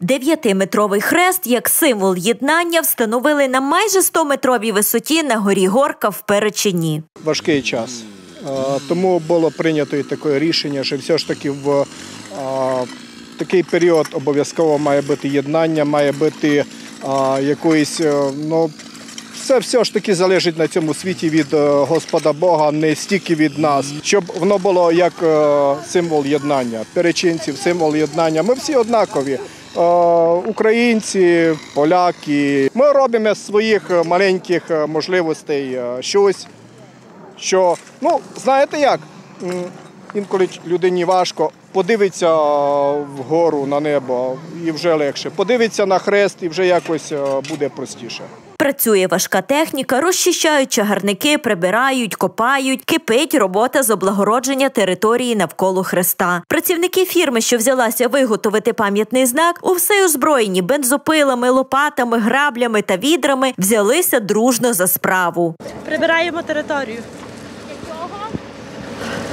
Дев'ятиметровий хрест як символ єднання встановили на майже 100-метровій висоті на горі Горка в Перечині. важкий час. Тому було прийнято і таке рішення, що все ж таки в такий період обов'язково має бути єднання, має бути якоїсь, е, ну, це все ж таки залежить на цьому світі від е, Господа Бога, не стільки від нас, щоб воно було як е, символ єднання. Перечинців, символ єднання. Ми всі однакові. Е, Українці, поляки. Ми робимо з своїх маленьких е, можливостей е, щось що, ну, знаєте як, інколи людині важко, подивиться вгору на небо і вже легше. Подивиться на хрест і вже якось буде простіше. Працює важка техніка, розчищають чагарники, прибирають, копають, кипить робота з облагородження території навколо хреста. Працівники фірми, що взялася виготовити пам'ятний знак, у все озброєні бензопилами, лопатами, граблями та відрами, взялися дружно за справу. Прибираємо територію.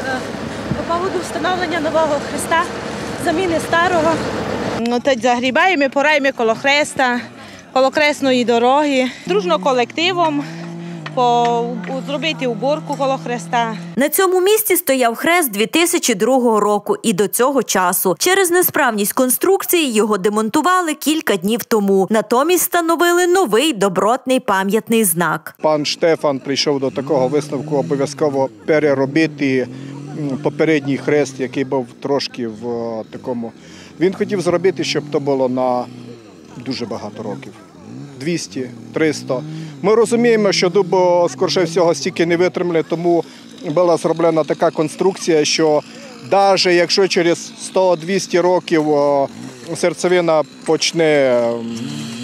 Е, По поводу встановлення нового хреста, заміни старого. Ну, загрібаємо, пораємо коло хреста, коло кресної дороги. Дружно колективом по, зробити уборку коло хреста. На цьому місці стояв хрест 2002 року, і до цього часу через несправність конструкції його демонтували кілька днів тому. Натомість встановили новий добротний пам'ятний знак. Пан Штефан прийшов до такого висновку обов'язково переробити попередній хрест, який був трошки в такому. Він хотів зробити, щоб то було на дуже багато років. 200, 300. Ми розуміємо, що дуб, скорше всього, стільки не витримали, тому була зроблена така конструкція, що навіть якщо через 100-200 років серцевина почне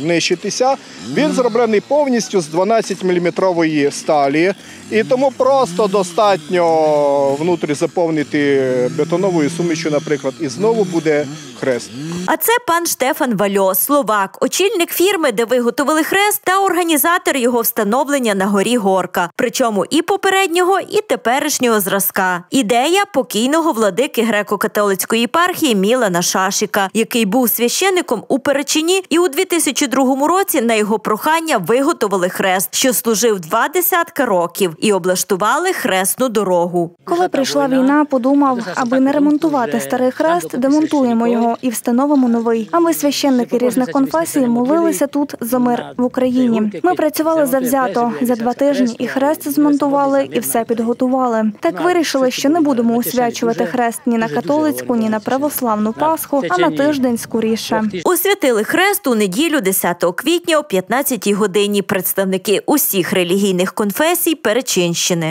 нищитися, він зроблений повністю з 12-мм сталі, і тому просто достатньо внутрі заповнити бетоновою сумішю, наприклад, і знову буде хрест. А це пан Штефан Вальо, словак, очільник фірми, де виготовили хрест, та організатор його встановлення на горі Горка. Причому і попереднього, і теперішнього зразка. Ідея покійного владики греко-католицької єпархії Мілана Шашіка, який був священником у Перечині, і у 2002 році на його прохання виготовили хрест, що служив два десятка років, і облаштували хресну дорогу. Коли прийшла війна, подумав, аби не ремонтувати старий хрест, демонтуємо його і встановимо новий. А ми священники різних конфесій молилися тут за мир в Україні. Ми працювали завзято за два тижні, і хрест змонтували, і все підготували. Так вирішили, що не будемо освячувати хрест ні на католицьку, ні на православну Пасху, а на тиждень скоріше. Освятили хрест у неділю 10 квітня о 15 годині представники усіх релігійних конфесій Перечинщини.